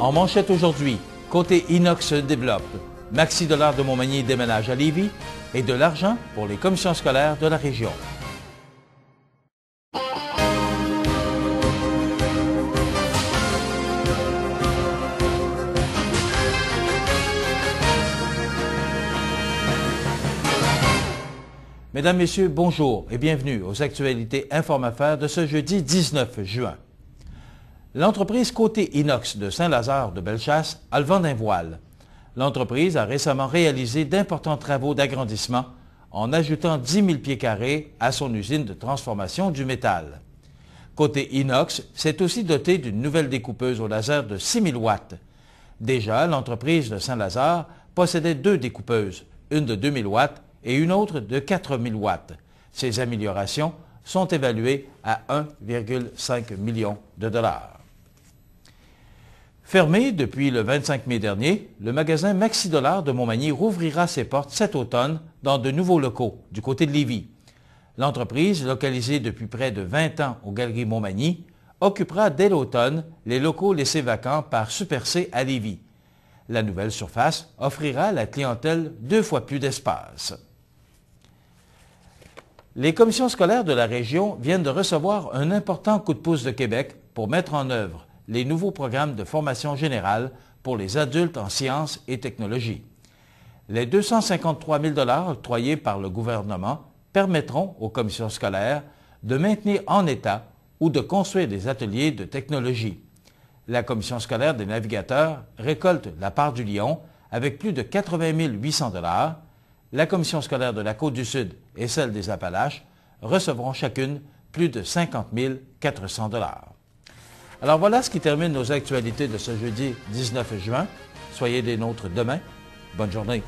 En manchette aujourd'hui, côté inox développe. Maxi Dollar de Montmagny déménage à Lévis et de l'argent pour les commissions scolaires de la région. Mesdames, Messieurs, bonjour et bienvenue aux actualités Informaffaires de ce jeudi 19 juin. L'entreprise Côté Inox de Saint-Lazare de Bellechasse a le vent d'un voile. L'entreprise a récemment réalisé d'importants travaux d'agrandissement en ajoutant 10 000 pieds carrés à son usine de transformation du métal. Côté Inox s'est aussi doté d'une nouvelle découpeuse au laser de 6 000 watts. Déjà, l'entreprise de Saint-Lazare possédait deux découpeuses, une de 2 000 watts et une autre de 4000 watts. Ces améliorations sont évaluées à 1,5 million de dollars. Fermé depuis le 25 mai dernier, le magasin Maxi Dollar de Montmagny rouvrira ses portes cet automne dans de nouveaux locaux du côté de Lévis. L'entreprise, localisée depuis près de 20 ans aux Galeries Montmagny, occupera dès l'automne les locaux laissés vacants par Super C à Lévis. La nouvelle surface offrira à la clientèle deux fois plus d'espace. Les commissions scolaires de la région viennent de recevoir un important coup de pouce de Québec pour mettre en œuvre les nouveaux programmes de formation générale pour les adultes en sciences et technologies. Les 253 000 octroyés par le gouvernement permettront aux commissions scolaires de maintenir en état ou de construire des ateliers de technologie. La commission scolaire des navigateurs récolte la part du lion avec plus de 80 800 la commission scolaire de la Côte-du-Sud et celle des Appalaches recevront chacune plus de 50 400 Alors voilà ce qui termine nos actualités de ce jeudi 19 juin. Soyez des nôtres demain. Bonne journée.